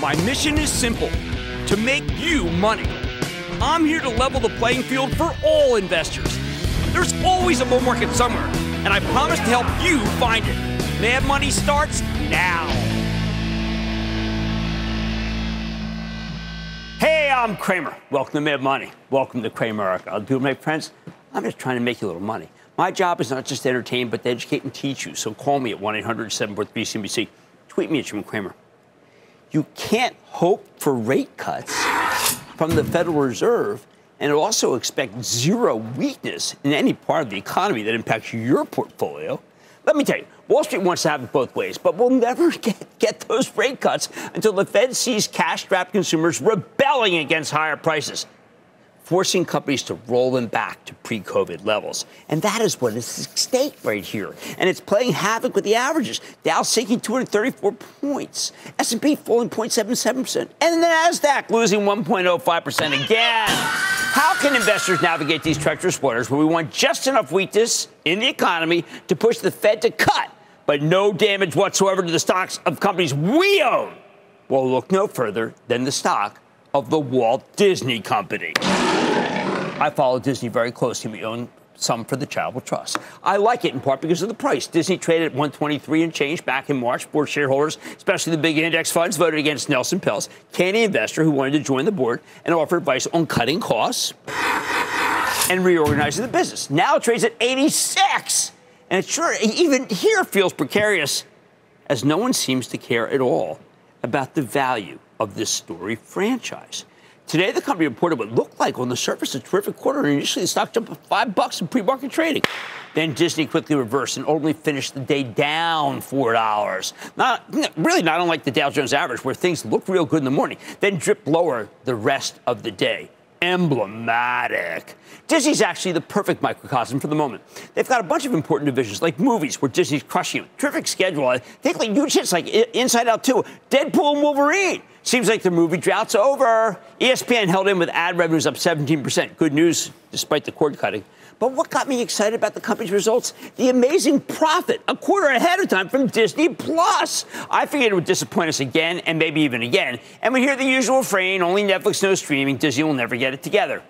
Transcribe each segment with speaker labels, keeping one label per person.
Speaker 1: My mission is simple to make you money. I'm here to level the playing field for all investors. There's always a bull market somewhere, and I promise to help you find it. Mad Money starts now. Hey, I'm Cramer. Welcome to Mad Money. Welcome to Cramerica. I'll do my friends. I'm just trying to make you a little money. My job is not just to entertain, but to educate and teach you. So call me at 1 800 743 CNBC. Tweet me at Jim Cramer. You can't hope for rate cuts from the Federal Reserve and also expect zero weakness in any part of the economy that impacts your portfolio. Let me tell you, Wall Street wants to have it both ways, but we'll never get, get those rate cuts until the Fed sees cash strapped consumers rebelling against higher prices forcing companies to roll them back to pre-COVID levels. And that is what is at stake right here. And it's playing havoc with the averages. Dow sinking 234 points, S&P falling 0.77%, and the Nasdaq losing 1.05% again. How can investors navigate these treacherous waters where we want just enough weakness in the economy to push the Fed to cut, but no damage whatsoever to the stocks of companies we own? Well, look no further than the stock of the Walt Disney Company. I follow Disney very closely. We own some for the Charitable Trust. I like it in part because of the price. Disney traded at 123 and change back in March. Board shareholders, especially the big index funds, voted against Nelson Peltz, canny investor who wanted to join the board and offer advice on cutting costs and reorganizing the business. Now it trades at 86. And it sure, even here feels precarious as no one seems to care at all about the value of this story franchise. Today, the company reported what looked like on the surface a terrific quarter. and Initially, the stock jumped five bucks in pre-market trading. Then Disney quickly reversed and only finished the day down four dollars. Not really not unlike the Dow Jones average, where things looked real good in the morning, then dripped lower the rest of the day emblematic. Disney's actually the perfect microcosm for the moment. They've got a bunch of important divisions like movies, where Disney's crushing it. Terrific schedule. I think like huge hits like Inside Out 2, Deadpool and Wolverine. Seems like the movie drought's over. ESPN held in with ad revenues up 17%. Good news, despite the cord cutting. But what got me excited about the company's results? The amazing profit, a quarter ahead of time from Disney Plus. I figured it would disappoint us again and maybe even again. And we hear the usual refrain only Netflix knows streaming, Disney will never get it together.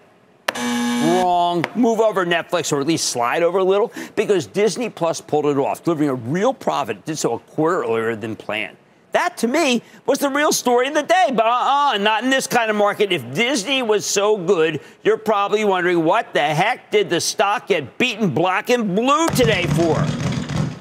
Speaker 1: Wrong. Move over Netflix or at least slide over a little because Disney Plus pulled it off, delivering a real profit, did so a quarter earlier than planned. That to me was the real story of the day. But uh uh not in this kind of market. If Disney was so good, you're probably wondering what the heck did the stock get beaten black and blue today for?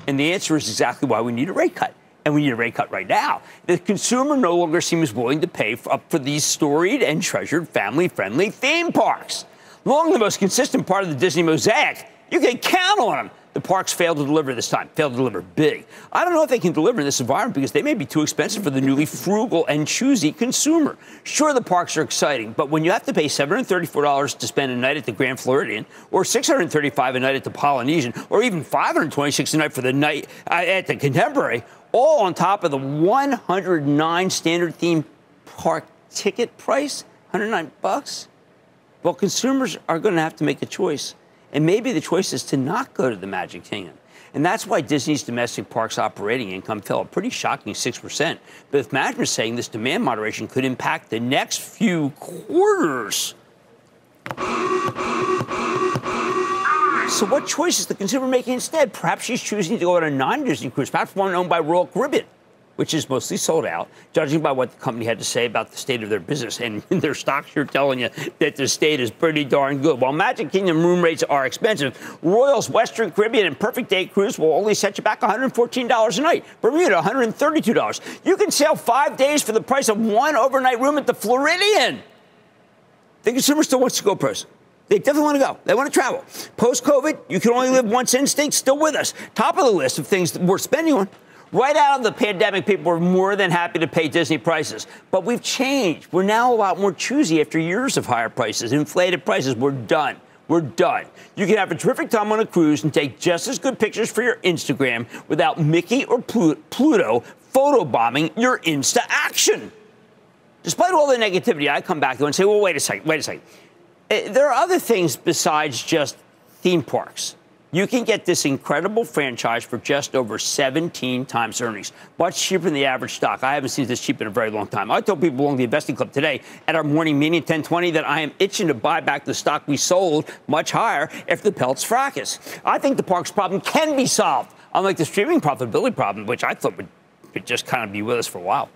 Speaker 1: And the answer is exactly why we need a rate cut. And we need a rate cut right now. The consumer no longer seems willing to pay for, up for these storied and treasured family friendly theme parks. Long the most consistent part of the Disney mosaic. You can count on them. The parks failed to deliver this time, failed to deliver big. I don't know if they can deliver in this environment because they may be too expensive for the newly frugal and choosy consumer. Sure, the parks are exciting, but when you have to pay $734 to spend a night at the Grand Floridian, or $635 a night at the Polynesian, or even $526 a night for the night uh, at the Contemporary, all on top of the 109 standard theme park ticket price, 109 bucks. Well, consumers are going to have to make a choice. And maybe the choice is to not go to the Magic Kingdom. And that's why Disney's domestic parks operating income fell a pretty shocking 6%. But with management saying this demand moderation could impact the next few quarters. So, what choice is the consumer making instead? Perhaps she's choosing to go on a non Disney cruise, perhaps one owned by Royal Caribbean which is mostly sold out, judging by what the company had to say about the state of their business. And their stocks are telling you that the state is pretty darn good. While Magic Kingdom room rates are expensive, Royal's Western Caribbean and Perfect Day Cruise will only set you back $114 a night. Bermuda, $132. You can sail five days for the price of one overnight room at the Floridian. The consumer still wants to go person. They definitely want to go. They want to travel. Post COVID, you can only live once instinct, still with us. Top of the list of things that we're spending on Right out of the pandemic, people were more than happy to pay Disney prices. But we've changed. We're now a lot more choosy after years of higher prices, inflated prices. We're done. We're done. You can have a terrific time on a cruise and take just as good pictures for your Instagram without Mickey or Pluto photobombing your Insta action. Despite all the negativity, I come back to and say, well, wait a second, wait a second. Eh, there are other things besides just theme parks you can get this incredible franchise for just over 17 times earnings, much cheaper than the average stock. I haven't seen this cheap in a very long time. I told people along the investing club today at our morning meeting 1020 that I am itching to buy back the stock we sold much higher if the Peltz fracas. I think the parks problem can be solved, unlike the streaming profitability problem, which I thought would, would just kind of be with us for a while.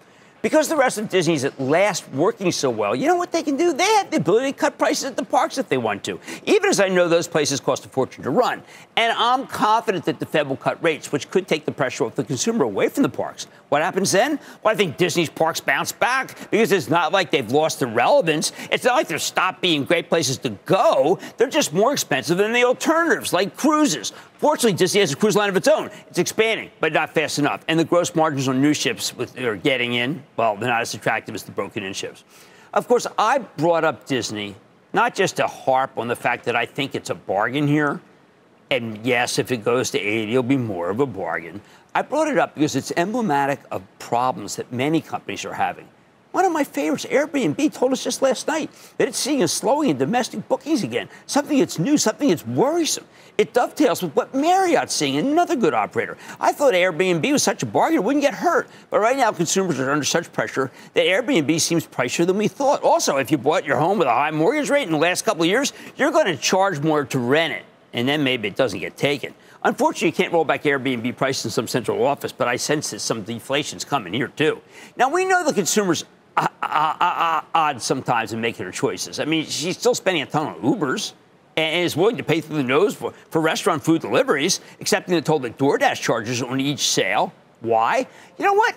Speaker 1: Because the rest of Disney's at last working so well, you know what they can do? They have the ability to cut prices at the parks if they want to, even as I know those places cost a fortune to run. And I'm confident that the Fed will cut rates, which could take the pressure off the consumer away from the parks. What happens then? Well, I think Disney's parks bounce back because it's not like they've lost their relevance. It's not like they've stopped being great places to go. They're just more expensive than the alternatives, like cruises. Fortunately, Disney has a cruise line of its own. It's expanding, but not fast enough. And the gross margins on new ships with, are getting in, well, they're not as attractive as the broken in ships. Of course, I brought up Disney not just to harp on the fact that I think it's a bargain here. And yes, if it goes to 80, it'll be more of a bargain. I brought it up because it's emblematic of problems that many companies are having. One of my favorites, Airbnb, told us just last night that it's seeing a slowing in domestic bookings again, something that's new, something that's worrisome. It dovetails with what Marriott's seeing, another good operator. I thought Airbnb was such a bargain, it wouldn't get hurt. But right now, consumers are under such pressure that Airbnb seems pricier than we thought. Also, if you bought your home with a high mortgage rate in the last couple of years, you're going to charge more to rent it, and then maybe it doesn't get taken. Unfortunately, you can't roll back Airbnb prices in some central office, but I sense that some deflation's coming here, too. Now, we know the consumers odd sometimes in making her choices. I mean, she's still spending a ton on Ubers and is willing to pay through the nose for, for restaurant food deliveries, accepting the toll that DoorDash charges on each sale. Why? You know what?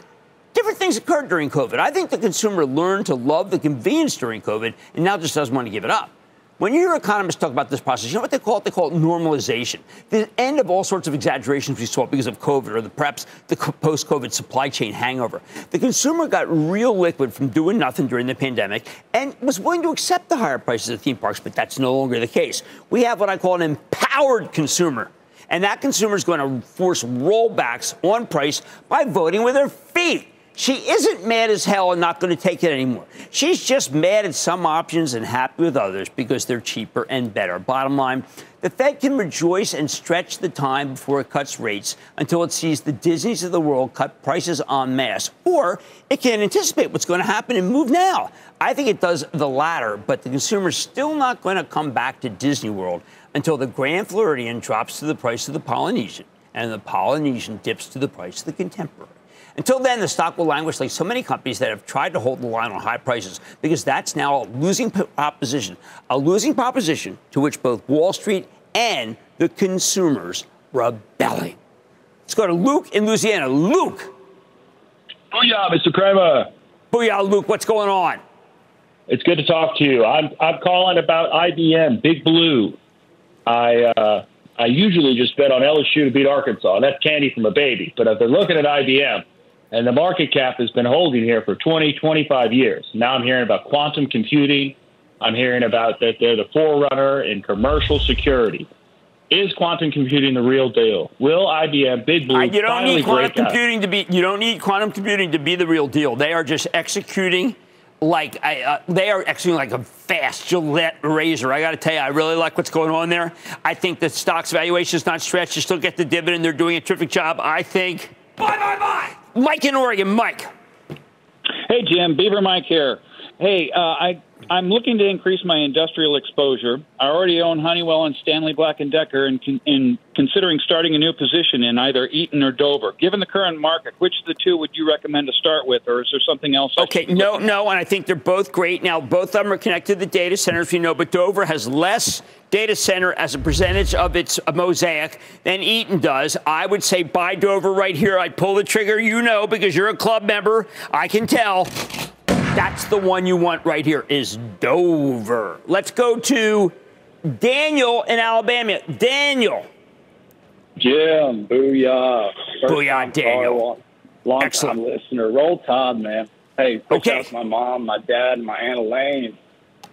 Speaker 1: Different things occurred during COVID. I think the consumer learned to love the convenience during COVID and now just doesn't want to give it up. When you hear economists talk about this process, you know what they call it? They call it normalization. The end of all sorts of exaggerations we saw because of COVID or the perhaps the post COVID supply chain hangover. The consumer got real liquid from doing nothing during the pandemic and was willing to accept the higher prices at theme parks, but that's no longer the case. We have what I call an empowered consumer. And that consumer is going to force rollbacks on price by voting with their feet. She isn't mad as hell and not going to take it anymore. She's just mad at some options and happy with others because they're cheaper and better. Bottom line, the Fed can rejoice and stretch the time before it cuts rates until it sees the Disneys of the world cut prices en masse, or it can anticipate what's going to happen and move now. I think it does the latter, but the consumer's still not going to come back to Disney World until the Grand Floridian drops to the price of the Polynesian and the Polynesian dips to the price of the Contemporary. Until then, the stock will languish like so many companies that have tried to hold the line on high prices because that's now a losing proposition, a losing proposition to which both Wall Street and the consumers rebelling. Let's go to Luke in Louisiana. Luke.
Speaker 2: Booyah, Mr. Cramer.
Speaker 1: Booyah, Luke. What's going on?
Speaker 2: It's good to talk to you. I'm, I'm calling about IBM, Big Blue. I uh, I usually just bet on LSU to beat Arkansas. and That's candy from a baby. But I've been looking at IBM and the market cap has been holding here for 20, 25 years. Now I'm hearing about quantum computing. I'm hearing about that they're the forerunner in commercial security. Is quantum computing the real deal? Will IBM, Big Blue, uh,
Speaker 1: you don't
Speaker 2: need
Speaker 1: quantum computing to be you don't need quantum computing to be the real deal. They are just executing like uh, they are executing like a fast Gillette razor. I got to tell you, I really like what's going on there. I think the stock's valuation is not stretched. You still get the dividend. They're doing a terrific job. I think. Bye bye bye. Mike in Oregon. Mike.
Speaker 3: Hey, Jim. Beaver Mike here. Hey, uh, I I'm looking to increase my industrial exposure. I already own Honeywell and Stanley Black and Decker, and in, in considering starting a new position in either Eaton or Dover. Given the current market, which of the two would you recommend to start with, or is there something else?
Speaker 1: Okay, no, no, and I think they're both great. Now, both of them are connected to the data centers, you know, but Dover has less data center as a percentage of its mosaic than Eaton does. I would say buy Dover right here. I'd pull the trigger, you know, because you're a club member. I can tell. That's the one you want right here is Dover. Let's go to Daniel in Alabama. Daniel.
Speaker 4: Jim, booyah.
Speaker 1: First booyah, Daniel.
Speaker 4: long, time listener. Roll Tide, man. Hey, okay. out my mom, my dad, and my Aunt Elaine.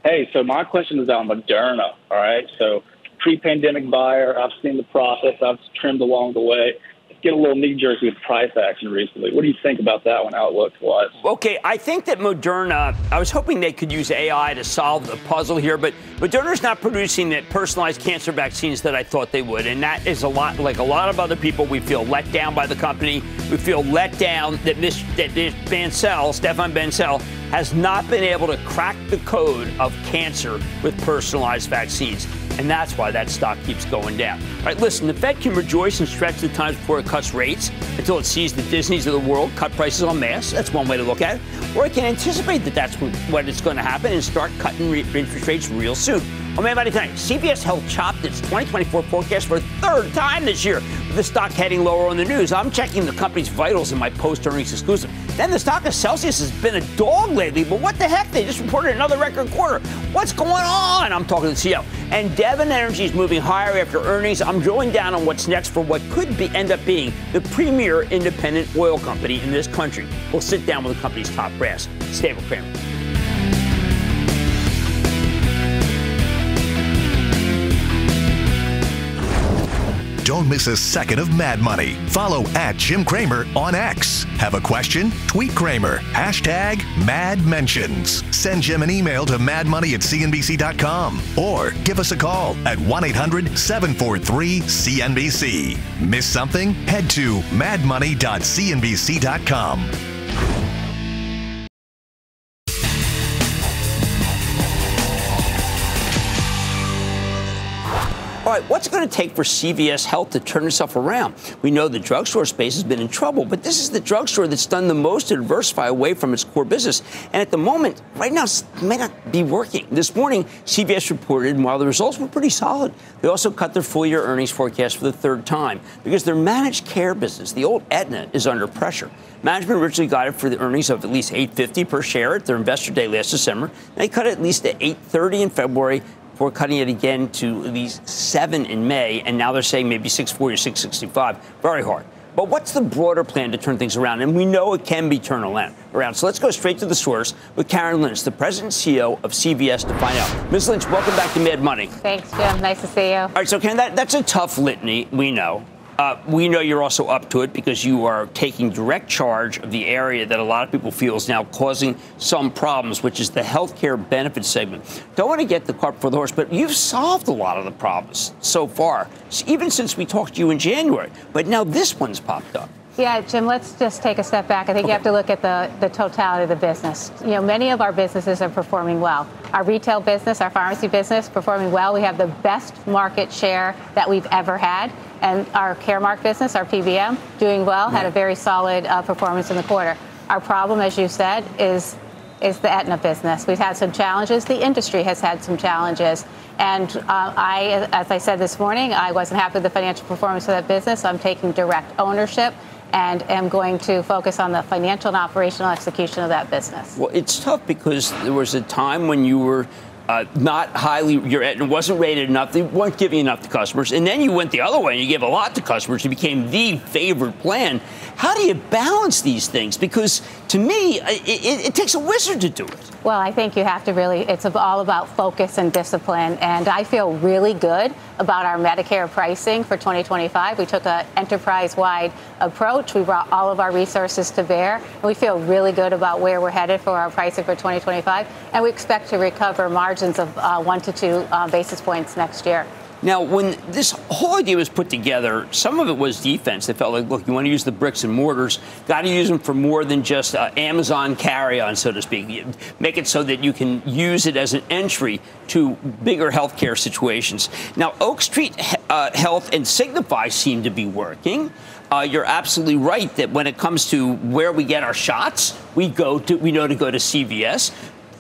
Speaker 4: Hey, so my question is on Moderna, all right? So pre-pandemic buyer, I've seen the process. I've trimmed along the way. Get a little knee jerk with price action recently. What do you think about that one, outlook wise?
Speaker 1: Okay, I think that Moderna, I was hoping they could use AI to solve the puzzle here, but Moderna's not producing the personalized cancer vaccines that I thought they would. And that is a lot, like a lot of other people, we feel let down by the company. We feel let down that Miss, that Miss Bancel, Stéphane Bancel, has not been able to crack the code of cancer with personalized vaccines and that's why that stock keeps going down. All right, listen, the Fed can rejoice and stretch the times before it cuts rates until it sees the Disneys of the world cut prices en masse. That's one way to look at it. Or it can anticipate that that's what it's going to happen and start cutting interest rates real soon. Oh, man, buddy, tonight, CVS Health chopped its 2024 forecast for a third time this year, with the stock heading lower on the news. I'm checking the company's vitals in my post-earnings exclusive. Then the stock of Celsius has been a dog lately, but what the heck? They just reported another record quarter. What's going on? I'm talking to the CEO. And Devon Energy is moving higher after earnings. I'm drilling down on what's next for what could be, end up being the premier independent oil company in this country. We'll sit down with the company's top brass. Stay with Cramer.
Speaker 5: Don't miss a second of Mad Money. Follow at Jim Cramer on X. Have a question? Tweet Cramer. Hashtag Mad Mentions. Send Jim an email to madmoney at cnbc.com or give us a call at 1 800 743 CNBC. Miss something? Head to madmoney.cnbc.com.
Speaker 1: right, what's it going to take for CVS Health to turn itself around? We know the drugstore space has been in trouble, but this is the drugstore that's done the most to diversify away from its core business. And at the moment, right now, it may not be working. This morning, CVS reported, and while the results were pretty solid, they also cut their full year earnings forecast for the third time because their managed care business, the old Aetna, is under pressure. Management originally guided for the earnings of at least 850 per share at their investor day last December. They cut it at least to 830 in February before cutting it again to at least seven in May, and now they're saying maybe 640 or 665. Very hard. But what's the broader plan to turn things around? And we know it can be turned around. So let's go straight to the source with Karen Lynch, the president and CEO of CVS, to find out. Ms. Lynch, welcome back to Mad Money.
Speaker 6: Thanks, Jim. Nice to see you. All
Speaker 1: right, so Karen, that, that's a tough litany, we know. Uh, we know you're also up to it because you are taking direct charge of the area that a lot of people feel is now causing some problems, which is the healthcare benefit segment. Don't want to get the cart before the horse, but you've solved a lot of the problems so far, even since we talked to you in January. But now this one's popped up.
Speaker 6: Yeah, Jim, let's just take a step back. I think okay. you have to look at the, the totality of the business. You know, many of our businesses are performing well. Our retail business, our pharmacy business, performing well. We have the best market share that we've ever had. And our Caremark business, our PBM, doing well, had a very solid uh, performance in the quarter. Our problem, as you said, is is the Aetna business. We've had some challenges. The industry has had some challenges. And uh, I, as I said this morning, I wasn't happy with the financial performance of that business. So I'm taking direct ownership and am going to focus on the financial and operational execution of that business.
Speaker 1: Well, it's tough because there was a time when you were uh, not highly, your it wasn't rated enough. They weren't giving enough to customers, and then you went the other way and you gave a lot to customers. You became the favored plan. How do you balance these things? Because to me, it, it, it takes a wizard to do it.
Speaker 6: Well, I think you have to really, it's all about focus and discipline. And I feel really good about our Medicare pricing for 2025. We took an enterprise wide approach. We brought all of our resources to bear. And we feel really good about where we're headed for our pricing for 2025. And we expect to recover margins of uh, one to two uh, basis points next year.
Speaker 1: Now, when this whole idea was put together, some of it was defense. They felt like, look, you want to use the bricks and mortars, got to use them for more than just uh, Amazon carry-on, so to speak. Make it so that you can use it as an entry to bigger healthcare situations. Now, Oak Street uh, Health and Signify seem to be working. Uh, you're absolutely right that when it comes to where we get our shots, we go to we know to go to CVS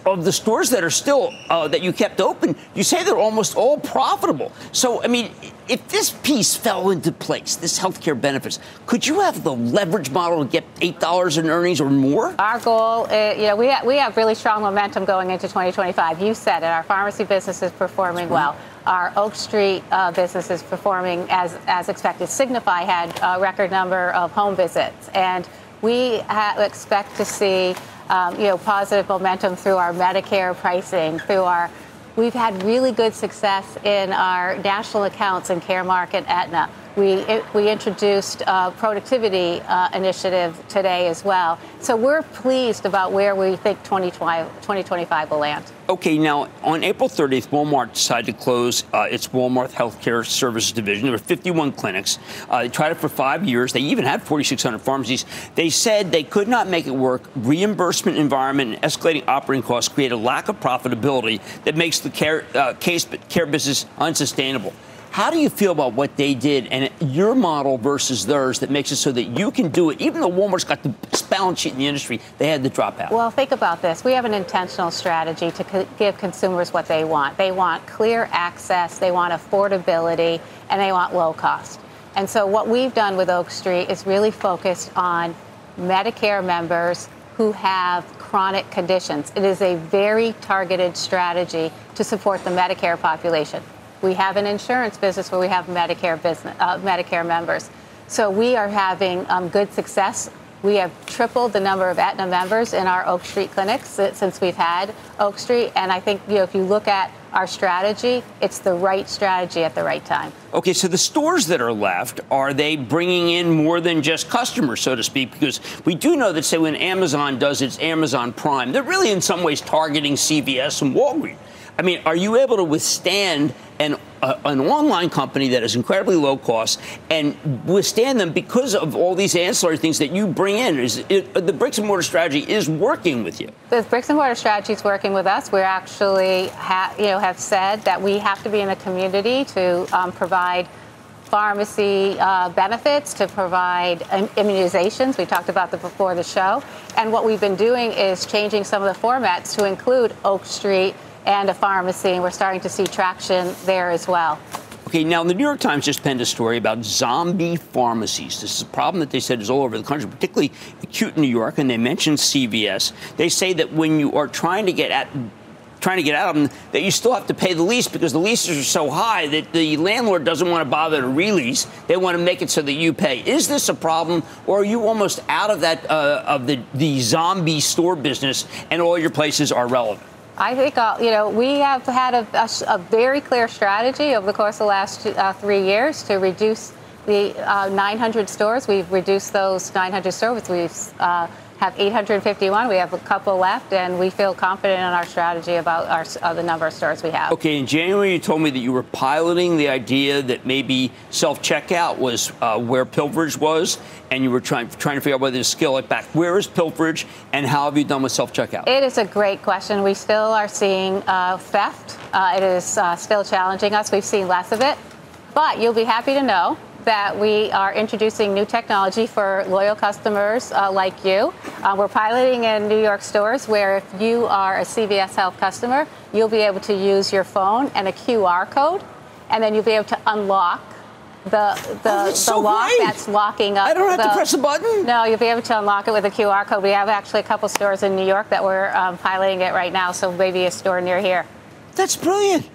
Speaker 1: of the stores that are still uh, that you kept open, you say they're almost all profitable. So, I mean, if this piece fell into place, this healthcare benefits, could you have the leverage model to get eight dollars in earnings or more?
Speaker 6: Our goal, uh, you know, we ha- we have really strong momentum going into 2025. You said it. Our pharmacy business is performing well. Our Oak Street uh, business is performing as as expected. Signify had a record number of home visits, and we ha- expect to see um, you know, positive momentum through our Medicare pricing, through our We've had really good success in our national accounts in Caremark and Aetna. We, we introduced a productivity uh, initiative today as well. So we're pleased about where we think 2025 will land.
Speaker 1: Okay, now on April 30th, Walmart decided to close uh, its Walmart Healthcare Services division. There were 51 clinics. Uh, they tried it for five years. They even had 4,600 pharmacies. They said they could not make it work. Reimbursement environment and escalating operating costs create a lack of profitability that makes the care, uh, case, care business unsustainable. How do you feel about what they did and your model versus theirs that makes it so that you can do it? Even though Walmart's got the best balance sheet in the industry, they had to drop out.
Speaker 6: Well, think about this. We have an intentional strategy to co- give consumers what they want. They want clear access, they want affordability, and they want low cost. And so, what we've done with Oak Street is really focused on Medicare members who have chronic conditions. It is a very targeted strategy to support the Medicare population. We have an insurance business where we have Medicare business, uh, Medicare members. So we are having um, good success. We have tripled the number of Aetna members in our Oak Street clinics since we've had Oak Street. And I think you know if you look at our strategy, it's the right strategy at the right time.
Speaker 1: Okay, so the stores that are left, are they bringing in more than just customers, so to speak? Because we do know that, say, when Amazon does its Amazon Prime, they're really in some ways targeting CVS and Walgreens. I mean, are you able to withstand an, uh, an online company that is incredibly low cost and withstand them because of all these ancillary things that you bring in? Is it, the bricks and mortar strategy is working with you?
Speaker 6: The bricks and mortar strategy is working with us. We actually, ha- you know, have said that we have to be in the community to um, provide pharmacy uh, benefits to provide immunizations. We talked about that before the show. And what we've been doing is changing some of the formats to include Oak Street and a pharmacy, and we're starting to see traction there as well.
Speaker 1: Okay, now the New York Times just penned a story about zombie pharmacies. This is a problem that they said is all over the country, particularly acute in New York, and they mentioned CVS. They say that when you are trying to get at trying to get out of them, that you still have to pay the lease because the leases are so high that the landlord doesn't want to bother to release. They want to make it so that you pay. Is this a problem, or are you almost out of that uh, of the the zombie store business, and all your places are relevant?
Speaker 6: I think, uh, you know, we have had a, a, a, very clear strategy over the course of the last uh, three years to reduce the uh, 900 stores. We've reduced those 900 stores. We've uh, have 851. We have a couple left, and we feel confident in our strategy about our, uh, the number of stores we have.
Speaker 1: Okay, in January, you told me that you were piloting the idea that maybe self checkout was uh, where Pilferage was, and you were trying trying to figure out whether to scale it back. Where is Pilferage, and how have you done with self checkout?
Speaker 6: It is a great question. We still are seeing uh, theft. Uh, it is uh, still challenging us. We've seen less of it, but you'll be happy to know that we are introducing new technology for loyal customers uh, like you. Uh, we're piloting in New York stores where if you are a CVS Health customer, you'll be able to use your phone and a QR code, and then you'll be able to unlock the the, oh, the
Speaker 1: so
Speaker 6: lock
Speaker 1: great.
Speaker 6: that's locking up.
Speaker 1: I don't have
Speaker 6: the,
Speaker 1: to press a button.
Speaker 6: No, you'll be able to unlock it with a QR code. We have actually a couple stores in New York that we're um, piloting it right now, so maybe a store near here.
Speaker 1: That's brilliant.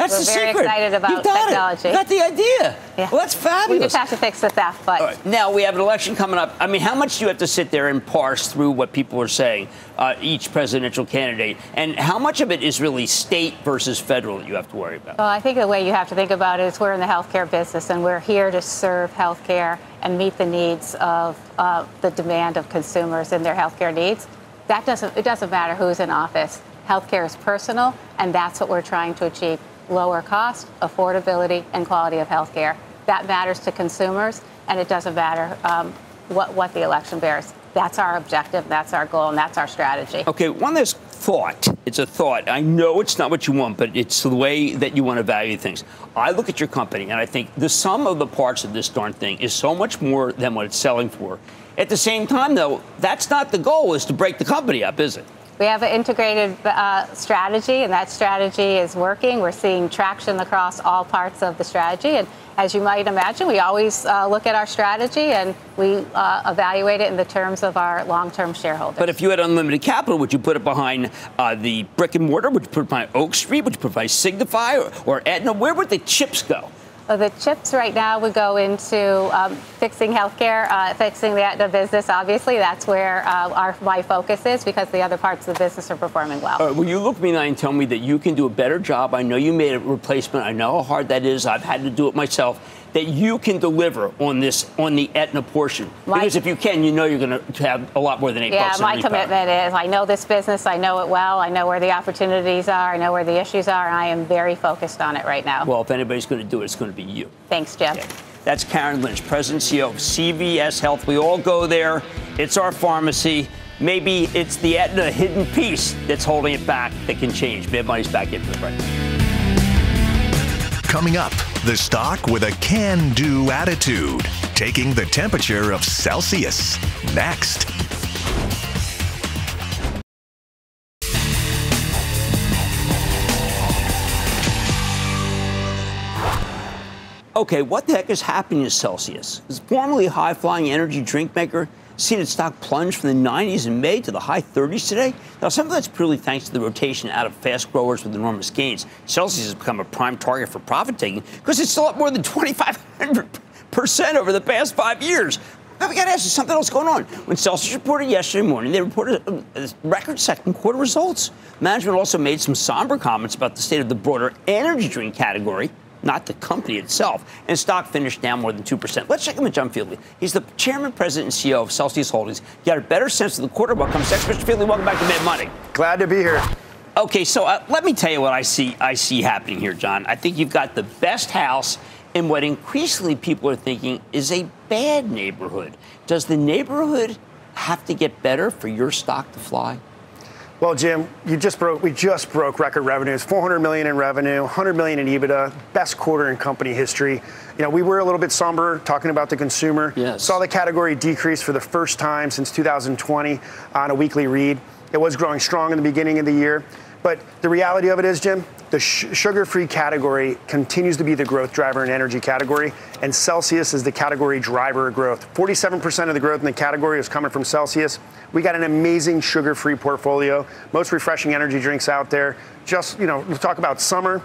Speaker 1: That's
Speaker 6: We're
Speaker 1: the
Speaker 6: very
Speaker 1: secret.
Speaker 6: excited about
Speaker 1: You've got
Speaker 6: technology.
Speaker 1: It. Got the idea.
Speaker 6: Yeah.
Speaker 1: Well, that's fabulous.
Speaker 6: We just have to fix the theft, but
Speaker 1: right. now we have an election coming up. I mean, how much do you have to sit there and parse through what people are saying, uh, each presidential candidate, and how much of it is really state versus federal that you have to worry about?
Speaker 6: Well, I think the way you have to think about it is we're in the healthcare business, and we're here to serve healthcare and meet the needs of uh, the demand of consumers and their healthcare needs. That doesn't. It doesn't matter who's in office. Healthcare is personal, and that's what we're trying to achieve lower cost, affordability, and quality of health care. That matters to consumers, and it doesn't matter um, what, what the election bears. That's our objective, that's our goal, and that's our strategy.
Speaker 1: Okay, one last thought. It's a thought. I know it's not what you want, but it's the way that you want to value things. I look at your company and I think the sum of the parts of this darn thing is so much more than what it's selling for. At the same time, though, that's not the goal, is to break the company up, is it?
Speaker 6: We have an integrated uh, strategy, and that strategy is working. We're seeing traction across all parts of the strategy. And as you might imagine, we always uh, look at our strategy and we uh, evaluate it in the terms of our long-term shareholders.
Speaker 1: But if you had unlimited capital, would you put it behind uh, the brick and mortar? Would you put it behind Oak Street? Would you put it behind Signify or, or Aetna? Where would the chips go?
Speaker 6: The chips right now would go into um, fixing healthcare, uh, fixing the, the, business. Obviously, that's where uh, our my focus is because the other parts of the business are performing well.
Speaker 1: Right, will you look me in the eye and tell me that you can do a better job? I know you made a replacement. I know how hard that is. I've had to do it myself. That you can deliver on this on the Aetna portion? My, because if you can, you know you're going to have a lot more than eight
Speaker 6: yeah,
Speaker 1: bucks.
Speaker 6: Yeah, my commitment is I know this business, I know it well, I know where the opportunities are, I know where the issues are, and I am very focused on it right now.
Speaker 1: Well, if anybody's going to do it, it's going to be you.
Speaker 6: Thanks, Jeff.
Speaker 1: Okay. That's Karen Lynch, President CEO of CVS Health. We all go there. It's our pharmacy. Maybe it's the Aetna hidden piece that's holding it back that can change. Mad Money's back into the break.
Speaker 5: Coming up, the stock with a can do attitude, taking the temperature of Celsius. Next.
Speaker 1: Okay, what the heck is happening to Celsius? It's formerly a high flying energy drink maker seen its stock plunge from the 90s in May to the high 30s today. Now, some of that's purely thanks to the rotation out of fast growers with enormous gains. Celsius has become a prime target for profit taking because it's still up more than 2,500% over the past five years. Now, we got to ask you something else going on. When Celsius reported yesterday morning, they reported uh, uh, record second quarter results. Management also made some somber comments about the state of the broader energy drink category not the company itself. And stock finished down more than 2%. Let's check in with John Fieldly. He's the chairman, president, and CEO of Celsius Holdings. You got a better sense of the quarter. What comes next? Mr. Fieldly, welcome back to Mad Money.
Speaker 7: Glad to be here.
Speaker 1: Okay, so uh, let me tell you what I see I see happening here, John. I think you've got the best house in what increasingly people are thinking is a bad neighborhood. Does the neighborhood have to get better for your stock to fly?
Speaker 7: Well, Jim, you just broke. We just broke record revenues: 400 million in revenue, 100 million in EBITDA, best quarter in company history. You know, we were a little bit somber talking about the consumer.
Speaker 1: Yes.
Speaker 7: Saw the category decrease for the first time since 2020 on a weekly read. It was growing strong in the beginning of the year, but the reality of it is, Jim, the sh- sugar-free category continues to be the growth driver in energy category, and Celsius is the category driver of growth. 47% of the growth in the category is coming from Celsius. We got an amazing sugar-free portfolio, most refreshing energy drinks out there. Just, you know, we'll talk about summer.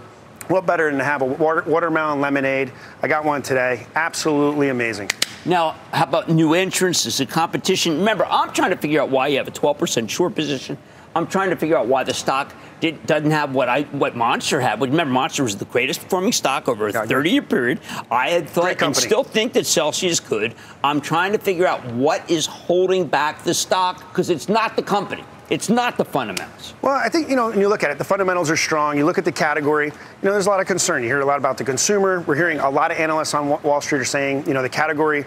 Speaker 7: What better than to have a water, watermelon lemonade? I got one today. Absolutely amazing.
Speaker 1: Now, how about new entrants? Is it competition? Remember, I'm trying to figure out why you have a 12% short position. I'm trying to figure out why the stock did, doesn't have what I what Monster had. Remember, Monster was the greatest performing stock over a 30 year period. I had thought and still think that Celsius could. I'm trying to figure out what is holding back the stock because it's not the company. It's not the fundamentals.
Speaker 7: Well, I think, you know, when you look at it, the fundamentals are strong. You look at the category, you know, there's a lot of concern. You hear a lot about the consumer. We're hearing a lot of analysts on Wall Street are saying, you know, the category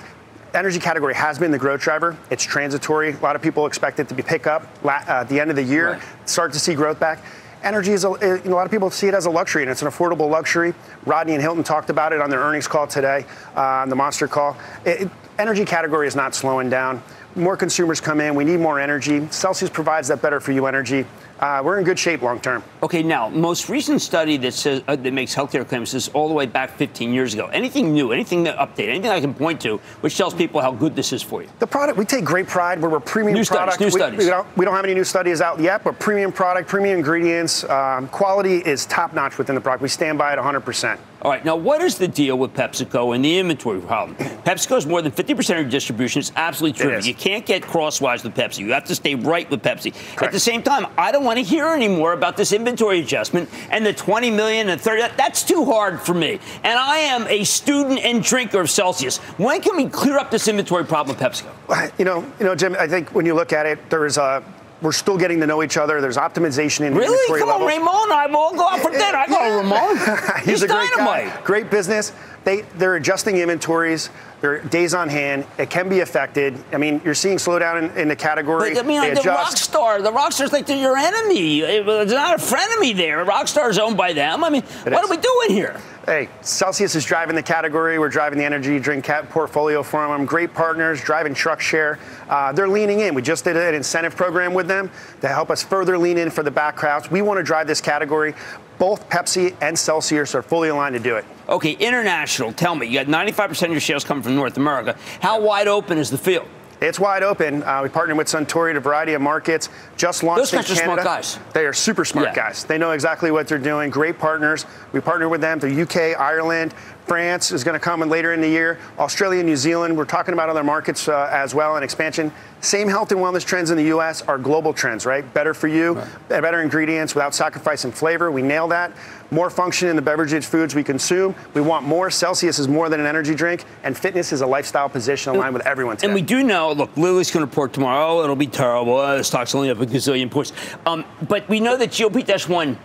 Speaker 7: energy category has been the growth driver. It's transitory. A lot of people expect it to be pick up uh, at the end of the year, right. start to see growth back. Energy is a, you know, a lot of people see it as a luxury, and it's an affordable luxury. Rodney and Hilton talked about it on their earnings call today, uh, on the Monster call. It, it, energy category is not slowing down. More consumers come in. We need more energy. Celsius provides that better for you energy uh, we're in good shape long term.
Speaker 1: Okay, now most recent study that says uh, that makes healthcare claims is all the way back 15 years ago. Anything new? Anything that update? Anything I can point to which tells people how good this is for you?
Speaker 7: The product we take great pride where we're a premium
Speaker 1: new
Speaker 7: product.
Speaker 1: Studies, new
Speaker 7: we,
Speaker 1: studies.
Speaker 7: We don't, we don't have any new studies out yet, but premium product, premium ingredients, um, quality is top notch within the product. We stand by it 100 percent.
Speaker 1: All right, now what is the deal with PepsiCo and the inventory problem? PepsiCo is more than 50% of your distribution. It's absolutely true. You can't get crosswise with Pepsi. You have to stay right with Pepsi. Correct. At the same time, I don't want to hear anymore about this inventory adjustment and the 20 million and 30. That's too hard for me. And I am a student and drinker of Celsius. When can we clear up this inventory problem with PepsiCo?
Speaker 7: You know, you know, Jim. I think when you look at it, there is a we're still getting to know each other. There's optimization in
Speaker 1: really?
Speaker 7: inventory
Speaker 1: Come
Speaker 7: levels.
Speaker 1: on, Ramon. I will go out for dinner. I go
Speaker 7: He's,
Speaker 1: He's
Speaker 7: a great
Speaker 1: dynamite.
Speaker 7: Guy, great business. They they're adjusting inventories. They're days on hand. It can be affected. I mean, you're seeing slowdown in, in the category.
Speaker 1: But, I mean,
Speaker 7: they
Speaker 1: the
Speaker 7: rock
Speaker 1: star, the rock stars like they're your enemy. It's not a frenemy there. Rockstar's owned by them. I mean, it what is. are we doing here?
Speaker 7: Hey, Celsius is driving the category. We're driving the energy drink portfolio for them. Great partners, driving truck share. Uh, they're leaning in. We just did an incentive program with them to help us further lean in for the back crowds. We want to drive this category. Both Pepsi and Celsius are fully aligned to do it.
Speaker 1: Okay, international. Tell me, you got 95% of your sales coming from North America. How wide open is the field?
Speaker 7: It's wide open. Uh, we partnered with Suntory in a variety of markets. Just launched
Speaker 1: Those
Speaker 7: in
Speaker 1: Canada. Smart guys.
Speaker 7: They are super smart
Speaker 1: yeah.
Speaker 7: guys. They know exactly what they're doing. Great partners. We partnered with them through UK, Ireland, France is going to come in later in the year. Australia, New Zealand, we're talking about other markets uh, as well and expansion. Same health and wellness trends in the U.S. are global trends, right? Better for you, right. better ingredients without sacrificing flavor. We nail that. More function in the beverages foods we consume. We want more. Celsius is more than an energy drink, and fitness is a lifestyle position aligned with everyone. Today.
Speaker 1: And we do know. Look, Lilly's going to report tomorrow. It'll be terrible. Uh, the stock's only up a gazillion points. Um, but we know that GLP-1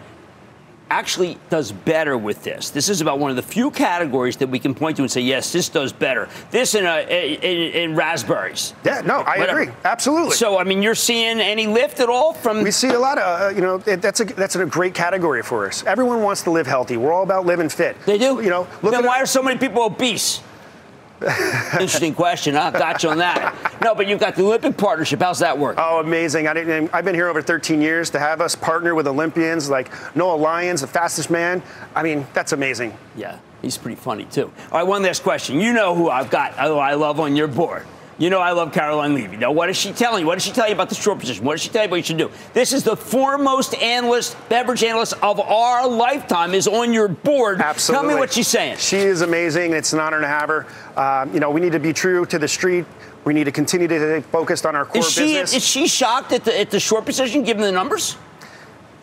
Speaker 1: actually does better with this. This is about one of the few categories that we can point to and say, yes, this does better. This in, a, in, in raspberries.
Speaker 7: Yeah, no, I Whatever. agree. Absolutely.
Speaker 1: So, I mean, you're seeing any lift at all from?
Speaker 7: We see a lot of, uh, you know, that's a that's a great category for us. Everyone wants to live healthy. We're all about living fit.
Speaker 1: They do.
Speaker 7: You know,
Speaker 1: look then why are so many people obese? Interesting question. I got you on that. No, but you've got the Olympic partnership. How's that work?
Speaker 7: Oh, amazing! I didn't, I've been here over 13 years. To have us partner with Olympians like Noah Lyles, the fastest man. I mean, that's amazing.
Speaker 1: Yeah, he's pretty funny too. All right, one last question. You know who I've got? Oh, I love on your board. You know I love Caroline Levy. Now, what is she telling you? What does she tell you about the short position? What does she tell you what you should do? This is the foremost analyst, beverage analyst of our lifetime is on your board.
Speaker 7: Absolutely.
Speaker 1: Tell me what she's saying.
Speaker 7: She is amazing. It's an honor to have her. Um, you know, we need to be true to the street. We need to continue to stay focused on our core
Speaker 1: is she,
Speaker 7: business.
Speaker 1: Is she shocked at the, at the short position given the numbers?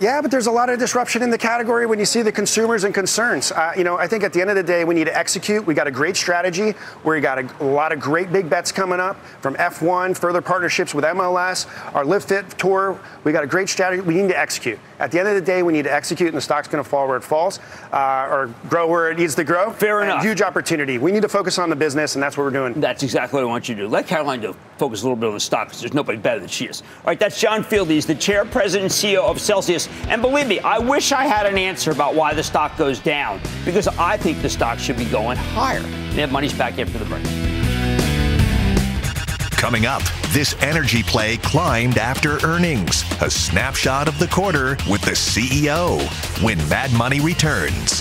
Speaker 7: Yeah, but there's a lot of disruption in the category when you see the consumers and concerns. Uh, you know, I think at the end of the day, we need to execute. We got a great strategy where you got a, a, lot of great big bets coming up from F1, further partnerships with MLS, our Live Fit tour. We got a great strategy. We need to execute. At the end of the day, we need to execute, and the stock's going to fall where it falls, uh, or grow where it needs to grow.
Speaker 1: Fair enough.
Speaker 7: Huge opportunity. We need to focus on the business, and that's what we're doing.
Speaker 1: That's exactly what I want you to do. Let Caroline do. Focus a little bit on the stock because there's nobody better than she is. All right, that's John Field. He's the chair, president, CEO of Celsius. And believe me, I wish I had an answer about why the stock goes down because I think the stock should be going higher. They have money's back after the break.
Speaker 5: Coming up, this energy play climbed after earnings. A snapshot of the quarter with the CEO when Mad Money returns.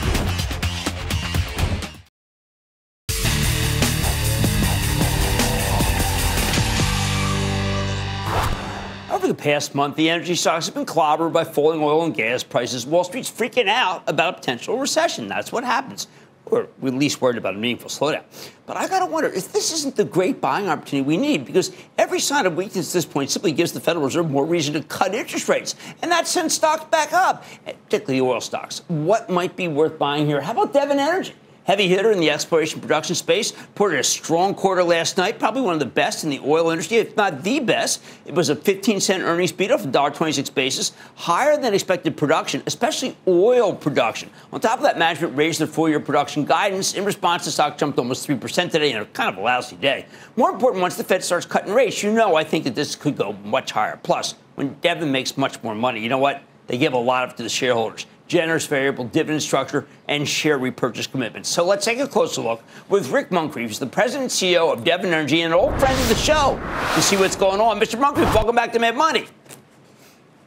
Speaker 1: Past month, the energy stocks have been clobbered by falling oil and gas prices. Wall Street's freaking out about a potential recession. That's what happens we're at least worried about a meaningful slowdown. But I got to wonder if this isn't the great buying opportunity we need, because every sign of weakness at this point simply gives the Federal Reserve more reason to cut interest rates, and that sends stocks back up, particularly oil stocks. What might be worth buying here? How about Devon Energy? Heavy hitter in the exploration production space. Reported a strong quarter last night, probably one of the best in the oil industry, if not the best. It was a 15 cent earnings beat off a $1.26 basis, higher than expected production, especially oil production. On top of that, management raised their full year production guidance. In response, the stock jumped almost 3% today in a kind of a lousy day. More important, once the Fed starts cutting rates, you know I think that this could go much higher. Plus, when Devon makes much more money, you know what? They give a lot of to the shareholders generous variable dividend structure, and share repurchase commitments. So let's take a closer look with Rick Muncrief, the president and CEO of Devon Energy and an old friend of the show, to see what's going on. Mr. Muncrief, welcome back to Mad Money.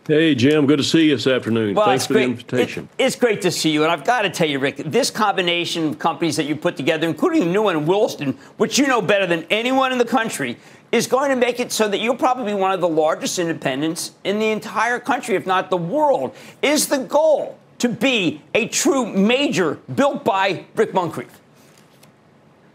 Speaker 8: Hey, Jim, good to see you this afternoon.
Speaker 1: Well,
Speaker 8: Thanks for
Speaker 1: great.
Speaker 8: the invitation.
Speaker 1: It, it's great to see you. And I've got to tell you, Rick, this combination of companies that you put together, including the new one in Williston, which you know better than anyone in the country, is going to make it so that you'll probably be one of the largest independents in the entire country, if not the world. Is the goal to be a true major built by Rick Muncrief?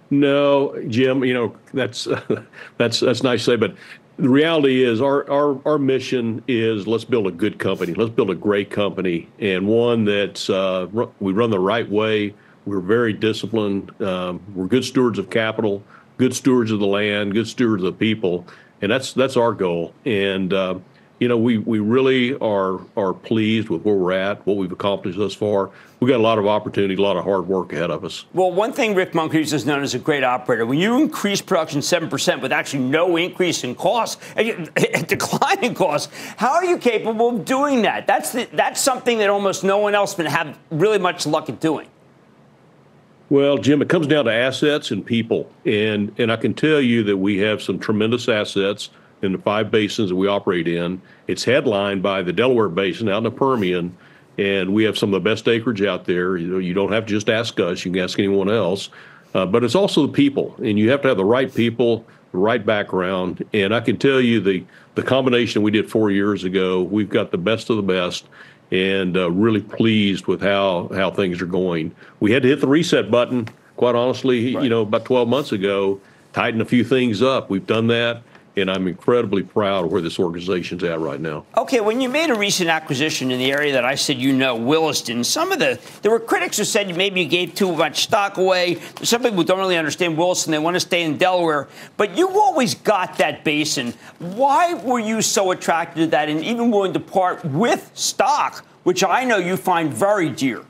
Speaker 8: No, Jim. You know that's that's that's nice to say, but the reality is our, our our mission is let's build a good company. Let's build a great company and one that's uh, we run the right way. We're very disciplined. Um, we're good stewards of capital, good stewards of the land, good stewards of the people, and that's that's our goal. And uh, you know, we, we really are are pleased with where we're at, what we've accomplished thus far. We've got a lot of opportunity, a lot of hard work ahead of us.
Speaker 1: Well, one thing Rick Muncrief is known as a great operator. When you increase production 7% with actually no increase in cost, a decline in cost, how are you capable of doing that? That's, the, that's something that almost no one else can have really much luck at doing.
Speaker 8: Well, Jim, it comes down to assets and people. And, and I can tell you that we have some tremendous assets – in the five basins that we operate in. It's headlined by the Delaware Basin out in the Permian, and we have some of the best acreage out there. You know, you don't have to just ask us; you can ask anyone else. Uh, but it's also the people, and you have to have the right people, the right background. And I can tell you the the combination we did four years ago, we've got the best of the best, and uh, really pleased with how how things are going. We had to hit the reset button quite honestly, right. you know, about 12 months ago, tighten a few things up. We've done that and I'm incredibly proud of where this organization's at right now.
Speaker 1: Okay, when you made a recent acquisition in the area that I said you know, Williston, some of the there were critics who said maybe you gave too much stock away. Some people don't really understand Williston; they want to stay in Delaware, but you've always got that basin. Why were you so attracted to that, and even willing to part with stock, which I know you find very dear?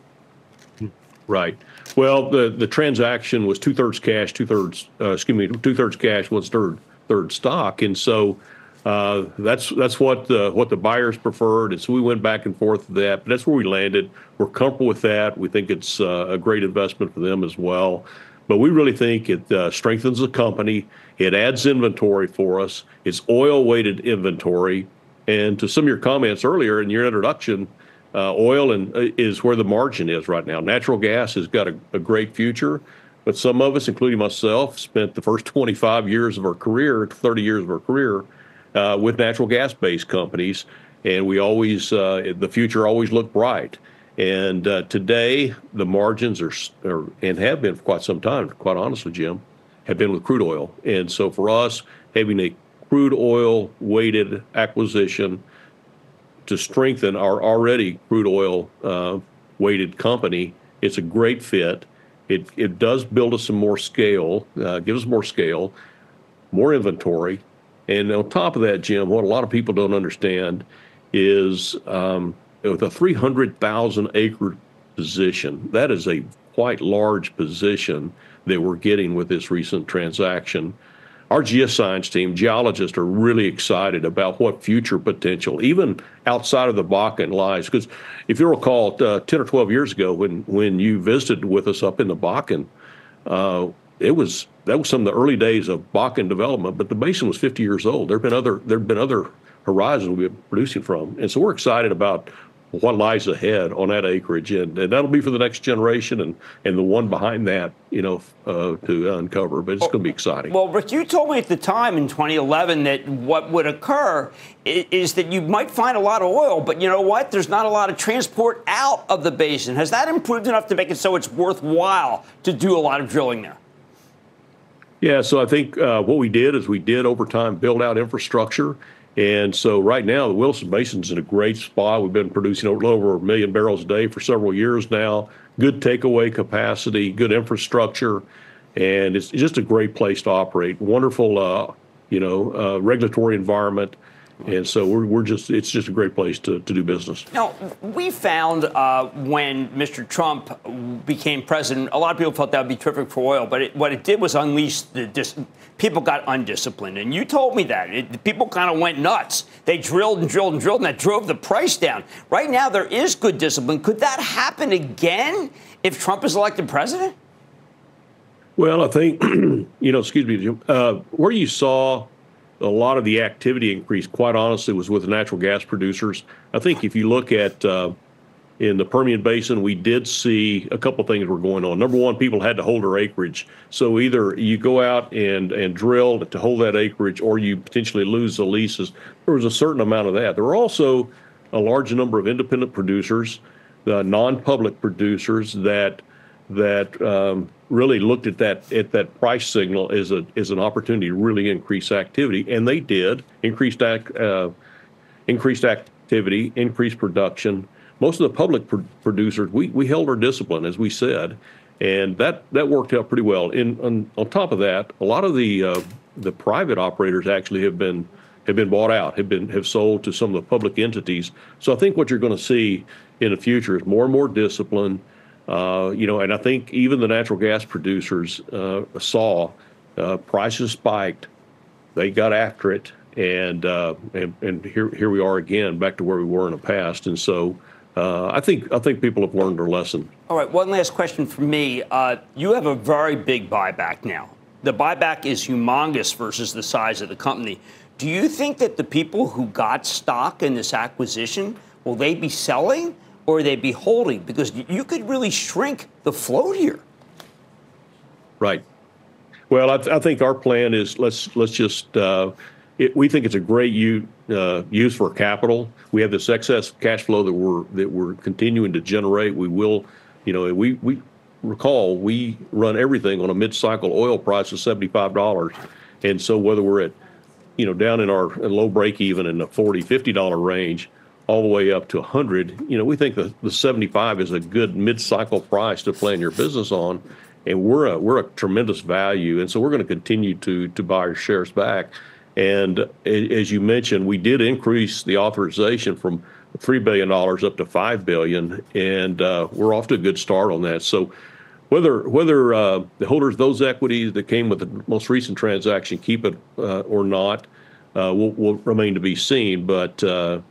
Speaker 8: Right. Well, the the transaction was two thirds cash, two thirds uh, excuse me, two thirds cash, one third third stock, and so uh, that's that's what the what the buyers preferred, and so we went back and forth with that. But that's where we landed. We're comfortable with that. We think it's uh, a great investment for them as well. But we really think it uh, strengthens the company. It adds inventory for us. It's oil weighted inventory. And to some of your comments earlier in your introduction, uh, oil and uh, is where the margin is right now. Natural gas has got a, a great future. But some of us, including myself, spent the first 25 years of our career, 30 years of our career, uh, with natural gas based companies. And we always, uh, the future always looked bright. And uh, today, the margins are, are, and have been for quite some time, quite honestly, Jim, have been with crude oil. And so for us, having a crude oil weighted acquisition to strengthen our already crude oil uh, weighted company, it's a great fit. It, it does build us some more scale, uh, gives us more scale, more inventory. And on top of that, Jim, what a lot of people don't understand is um, with a 300,000 acre position, that is a quite large position that we're getting with this recent transaction our geoscience team, geologists, are really excited about what future potential, even outside of the Bakken, lies. Because if you recall, uh, 10 or 12 years ago, when, when you visited with us up in the Bakken, uh, it was that was some of the early days of Bakken development, but the basin was 50 years old. There have been other there have been other horizons we've been producing from, and so we're excited about what lies ahead on that acreage, and, and, that'll be for the next generation and, and the one behind that, you know, uh, to uncover. But it's going to be exciting.
Speaker 1: Well, Rick, you told me at the time in 2011 that what would occur is, is, that you might find a lot of oil, but you know what? There's not a lot of transport out of the basin. Has that improved enough to make it so it's worthwhile to do a lot of drilling there?
Speaker 8: Yeah, so I think uh, what we did is we did over time build out infrastructure and so right now, the Williston Basin's in a great spot. We've been producing over a million barrels a day for several years now. Good takeaway capacity, good infrastructure, and it's just a great place to operate. Wonderful, uh, you know, uh, regulatory environment. And so we're, we're just, it's just a great place to, to do business.
Speaker 1: Now, we found uh, when Mr. Trump became president, a lot of people felt that would be terrific for oil, but it, what it did was unleash the, dis- people got undisciplined. And you told me that. It, people kind of went nuts. They drilled and drilled and drilled, and that drove the price down. Right now, there is good discipline. Could that happen again if Trump is elected president?
Speaker 8: Well, I think, you know, excuse me, Jim, uh, where you saw a lot of the activity increase, quite honestly, was with natural gas producers. I think if you look at uh, in the Permian Basin, we did see a couple things were going on. Number one, people had to hold their acreage. So either you go out and, and drill to hold that acreage or you potentially lose the leases. There was a certain amount of that. There were also a large number of independent producers, the non-public producers that that um, really looked at that at that price signal as a as an opportunity to really increase activity, and they did increased uh, increased activity, increased production. Most of the public pr- producers, we, we held our discipline, as we said, and that that worked out pretty well. In on, on top of that, a lot of the uh, the private operators actually have been have been bought out, have been have sold to some of the public entities. So I think what you're going to see in the future is more and more discipline uh, you know, and I think even the natural gas producers uh, saw uh, prices spiked. They got after it, and, uh, and and here here we are again, back to where we were in the past. And so, uh, I think I think people have learned their lesson.
Speaker 1: All right, one last question for me. Uh, you have a very big buyback now. The buyback is humongous versus the size of the company. Do you think that the people who got stock in this acquisition will they be selling? Or they be holding? Because you could really shrink the float here.
Speaker 8: Right. Well, I, th- I think our plan is let's let's just uh, it, we think it's a great use, uh, use for capital. We have this excess cash flow that we're that we're continuing to generate. We will, you know, we we recall, we run everything on a mid-cycle oil price of $75. And so whether we're at, you know, down in our low break even in the 40, $50 range, all the way up to 100, you know, we think the, the 75 is a good mid-cycle price to plan your business on. And we're a, we're a tremendous value. And so we're going to continue to, to buy our shares back. And as you mentioned, we did increase the authorization from $3 billion up to 5 billion. And uh, we're off to a good start on that. So whether whether uh, the holders of those equities that came with the most recent transaction keep it uh, or not uh, will, will remain to be seen. But uh,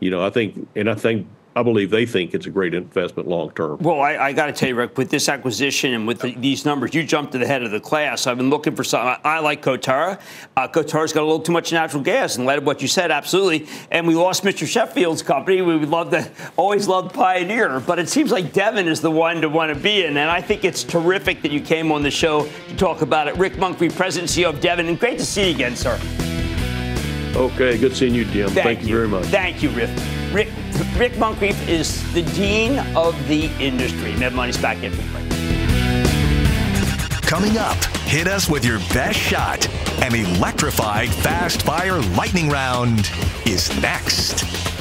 Speaker 8: you know, I think, and I think I believe they think it's a great investment long term.
Speaker 1: Well, I, I got to tell you, Rick, with this acquisition and with the, these numbers, you jumped to the head of the class. I've been looking for some. I, I like Coterra. Uh, Coterra's got a little too much natural gas, in light of what you said, absolutely. And we lost Mr. Sheffield's company. We would love to, always loved Pioneer, but it seems like Devon is the one to want to be in. And I think it's terrific that you came on the show to talk about it. Rick Muncrief, President CEO of Devon, and great to see you again, sir.
Speaker 8: Okay, good seeing you, Jim.
Speaker 1: Thank,
Speaker 8: Thank you. you very much.
Speaker 1: Thank you, Rick. Rick, Rick Muncrief is the dean of the industry. Mad Money's back in.
Speaker 5: Coming up, hit us with your best shot. An electrified fast fire lightning round is next.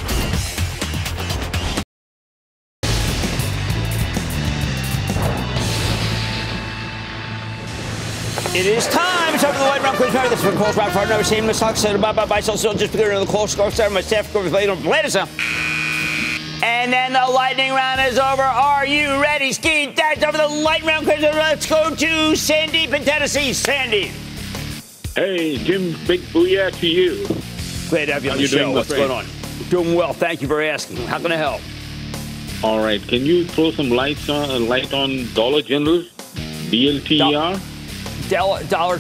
Speaker 1: It is time. It's time for the light round quiz. This is for Cole's Rock Partner. We're seeing Miss Hawk said bye bye bye. So, just figure out the close score. Start my staff. Go play on later. And then the lightning round is over. Are you ready? Ski dash over the lightning round quiz. Let's go to Sandy in Tennessee. Sandy.
Speaker 9: Hey, Jim. Big booyah to you.
Speaker 1: Glad to have you on the show. What's going on? Doing well. Thank you for asking. How can I help?
Speaker 9: All right. Can you throw some lights on light on Dollar General, DLTR?
Speaker 1: Dollar dollar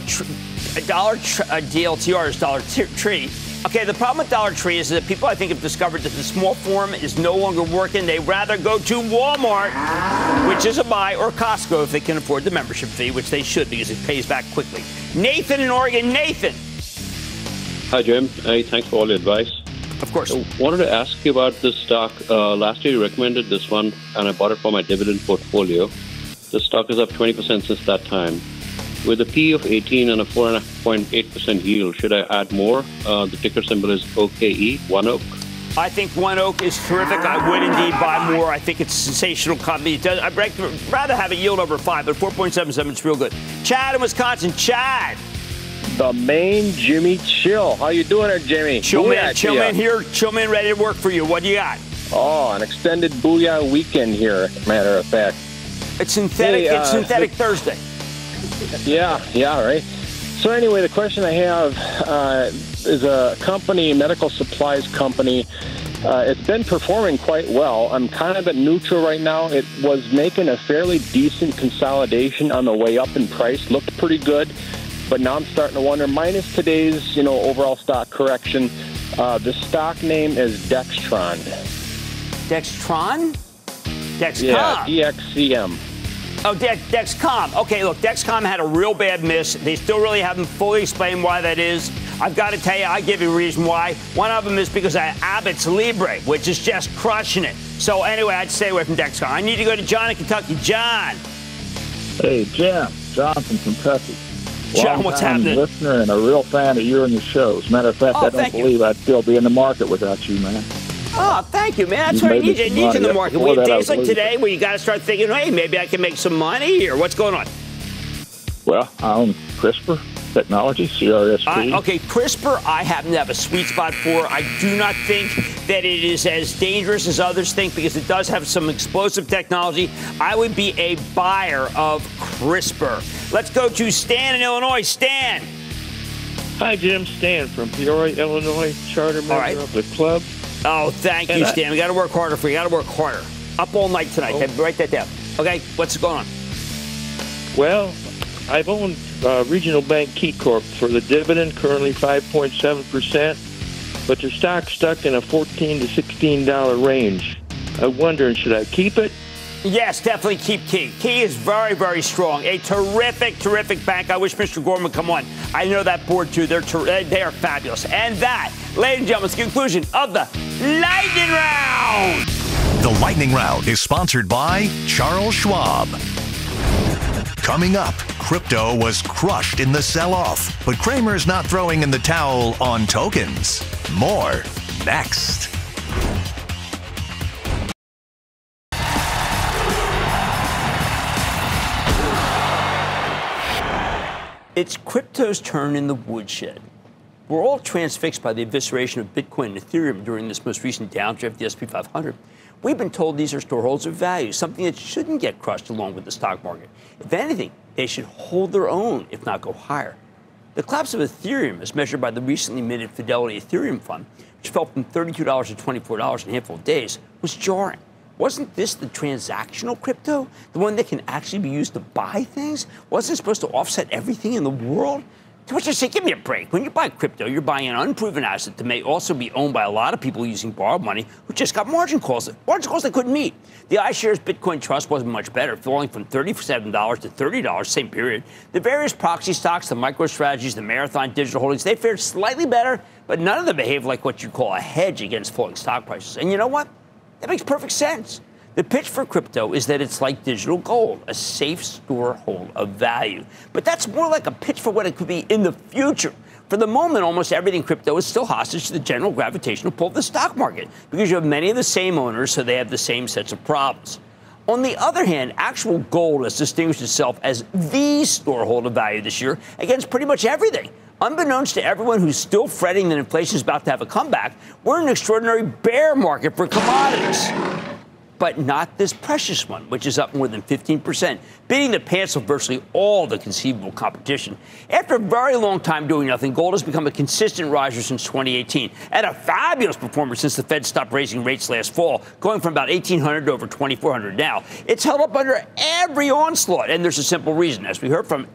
Speaker 1: dollar tr- DLTR is Dollar Tree. Okay, the problem with Dollar Tree is that people I think have discovered that the small form is no longer working. They rather go to Walmart, which is a buy, or Costco if they can afford the membership fee, which they should because it pays back quickly. Nathan in Oregon, Nathan.
Speaker 10: Hi, Jim. Hey, thanks for all the advice.
Speaker 1: Of course.
Speaker 10: I wanted to ask you about this stock. Uh, last year you recommended this one, and I bought it for my dividend portfolio. The stock is up 20% since that time. With a P of 18 and a 4.8% yield, should I add more? Uh, the ticker symbol is OKE, ONEOK.
Speaker 1: I think ONEOK is terrific. I would indeed buy more. I think it's a sensational company. Does, I'd rather have a yield over five, but 4.77 is real good. Chad in Wisconsin. Chad.
Speaker 11: The main Jimmy Chill. How you doing there, Jimmy?
Speaker 1: Chill man, chill man here. Chill man ready to work for you. What do you got?
Speaker 11: Oh, an extended booyah weekend here, matter of fact.
Speaker 1: It's synthetic. Hey, uh, it's synthetic Thursday
Speaker 11: yeah, yeah, right. So anyway, the question I have uh, is a company, medical supplies company. Uh, it's been performing quite well. I'm kind of at neutral right now. It was making a fairly decent consolidation on the way up in price. Looked pretty good, but now I'm starting to wonder. Minus today's, you know, overall stock correction, uh, the stock name is Dextron.
Speaker 1: Dextron? Dexcom.
Speaker 11: Yeah, DXCM.
Speaker 1: Oh, De- Dexcom. Okay, look, Dexcom had a real bad miss. They still really haven't fully explained why that is. I've got to tell you, I give you a reason why. One of them is because of Abbott's Libre, which is just crushing it. So anyway, I'd stay away from Dexcom. I need to go to John in Kentucky. John.
Speaker 12: Hey, Jim. John from Kentucky.
Speaker 1: John, what's happening?
Speaker 12: listener and a real fan of you and your shows. Matter of fact, oh, I don't believe you. I'd still be in the market without you, man.
Speaker 1: Oh, thank you, man. That's you what I need. I need you in the market. We have days like today where you got to start thinking, hey, maybe I can make some money here. What's going on?
Speaker 12: Well, I own CRISPR technology, CRSP.
Speaker 1: Uh, okay, CRISPR, I happen to have a sweet spot for. I do not think that it is as dangerous as others think because it does have some explosive technology. I would be a buyer of CRISPR. Let's go to Stan in Illinois. Stan.
Speaker 13: Hi, Jim. Stan from Peoria, Illinois, charter member right. of the club.
Speaker 1: Oh, thank and you, Stan. we got to work harder for you. Got to work harder. Up all night tonight. Oh. Okay, write that down. Okay, what's going on?
Speaker 13: Well, I've owned uh, Regional Bank KeyCorp for the dividend, currently 5.7%, but the stock's stuck in a 14 to $16 range. I'm wondering, should I keep it?
Speaker 1: Yes, definitely keep Key. Key is very, very strong. A terrific, terrific bank. I wish Mr. Gorman would come on. I know that board too. They're ter- eh, they are fabulous. And that, ladies and gentlemen, is the conclusion of the Lightning Round.
Speaker 5: The Lightning Round is sponsored by Charles Schwab. Coming up, crypto was crushed in the sell off, but Cramer's not throwing in the towel on tokens. More next.
Speaker 1: It's crypto's turn in the woodshed. We're all transfixed by the evisceration of Bitcoin and Ethereum during this most recent downdraft of the SP 500. We've been told these are storeholds of value, something that shouldn't get crushed along with the stock market. If anything, they should hold their own, if not go higher. The collapse of Ethereum, as measured by the recently minted Fidelity Ethereum Fund, which fell from $32 to $24 in a handful of days, was jarring. Wasn't this the transactional crypto? The one that can actually be used to buy things? Wasn't it supposed to offset everything in the world? To which I say, give me a break. When you buy crypto, you're buying an unproven asset that may also be owned by a lot of people using borrowed money who just got margin calls, margin calls they couldn't meet. The iShares Bitcoin Trust wasn't much better, falling from $37 to $30, same period. The various proxy stocks, the MicroStrategies, the Marathon Digital Holdings, they fared slightly better, but none of them behaved like what you call a hedge against falling stock prices. And you know what? That makes perfect sense. The pitch for crypto is that it's like digital gold, a safe storehold of value. But that's more like a pitch for what it could be in the future. For the moment, almost everything crypto is still hostage to the general gravitational pull of the stock market because you have many of the same owners, so they have the same sets of problems. On the other hand, actual gold has distinguished itself as the storehold of value this year against pretty much everything. Unbeknownst to everyone who's still fretting that inflation is about to have a comeback, we're in an extraordinary bear market for commodities but not this precious one, which is up more than 15%, beating the pants of virtually all the conceivable competition. After a very long time doing nothing, gold has become a consistent riser since 2018 and a fabulous performer since the Fed stopped raising rates last fall, going from about 1,800 to over 2,400 now. It's held up under every onslaught, and there's a simple reason. As we heard from,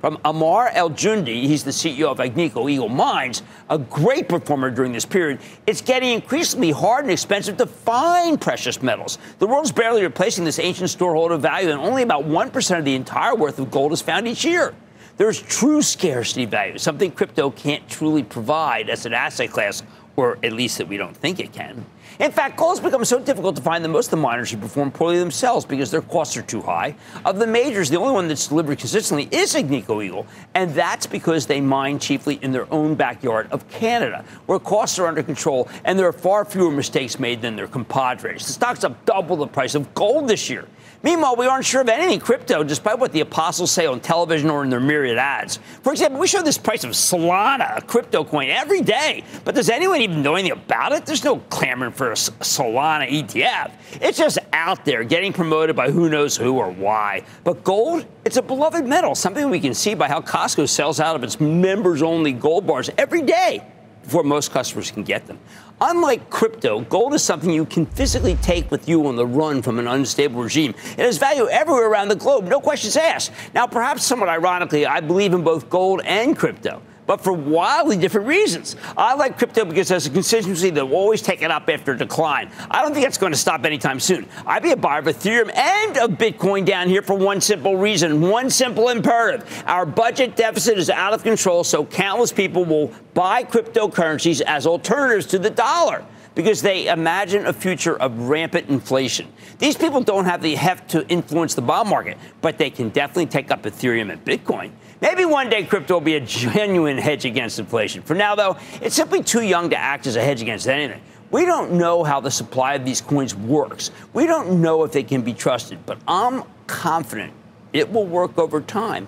Speaker 1: from Ammar Al-Joundi, he's the CEO of Agnico Eagle Mines, a great performer during this period. It's getting increasingly hard and expensive to find precious metals. The world's barely replacing this ancient storehold of value, and only about 1% of the entire worth of gold is found each year. There's true scarcity value, something crypto can't truly provide as an asset class, or at least that we don't think it can. In fact, gold has become so difficult to find that most of the miners have performed poorly themselves because their costs are too high. Of the majors, the only one that's delivered consistently is Agnico Eagle, and that's because they mine chiefly in their own backyard of Canada, where costs are under control and there are far fewer mistakes made than their compadres. The stock's up double the price of gold this year. Meanwhile, we aren't sure of anything crypto, despite what the apostles say on television or in their myriad ads. For example, we show this price of Solana, a crypto coin, every day. But does anyone even know anything about it? There's no clamoring for a Solana ETF. It's just out there getting promoted by who knows who or why. But gold, it's a beloved metal, something we can see by how Costco sells out of its members only gold bars every day before most customers can get them. Unlike crypto, gold is something you can physically take with you on the run from an unstable regime. It has value everywhere around the globe, no questions asked. Now, perhaps somewhat ironically, I believe in both gold and crypto but for wildly different reasons. I like crypto because there's a consistency that will always take it up after a decline. I don't think that's going to stop anytime soon. I'd be a buyer of Ethereum and of Bitcoin down here for one simple reason, one simple imperative. Our budget deficit is out of control, so countless people will buy cryptocurrencies as alternatives to the dollar because they imagine a future of rampant inflation. These people don't have the heft to influence the bond market, but they can definitely take up Ethereum and Bitcoin. Maybe one day crypto will be a genuine hedge against inflation. For now, though, it's simply too young to act as a hedge against anything. We don't know how the supply of these coins works. We don't know if they can be trusted, but I'm confident it will work over time.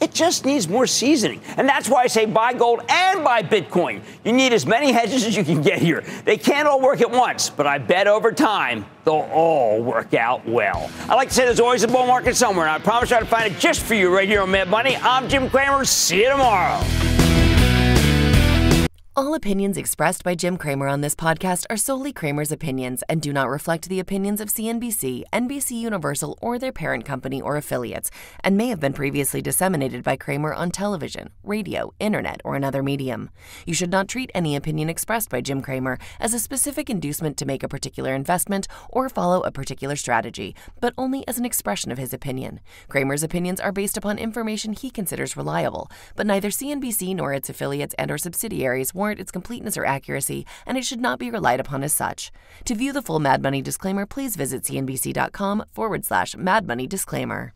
Speaker 1: It just needs more seasoning. And that's why I say buy gold and buy Bitcoin. You need as many hedges as you can get here. They can't all work at once, but I bet over time they'll all work out well. I like to say there's always a bull market somewhere, and I promise I'll find it just for you right here on Mad Money. I'm Jim Cramer. See you tomorrow.
Speaker 14: All opinions expressed by Jim Cramer on this podcast are solely Cramer's opinions and do not reflect the opinions of CNBC, NBC Universal, or their parent company or affiliates, and may have been previously disseminated by Cramer on television, radio, internet, or another medium. You should not treat any opinion expressed by Jim Cramer as a specific inducement to make a particular investment or follow a particular strategy, but only as an expression of his opinion. Cramer's opinions are based upon information he considers reliable, but neither CNBC nor its affiliates and or subsidiaries warrant its completeness or accuracy, and it should not be relied upon as such. To view the full Mad Money disclaimer, please visit cnbc.com forward slash Mad Money disclaimer.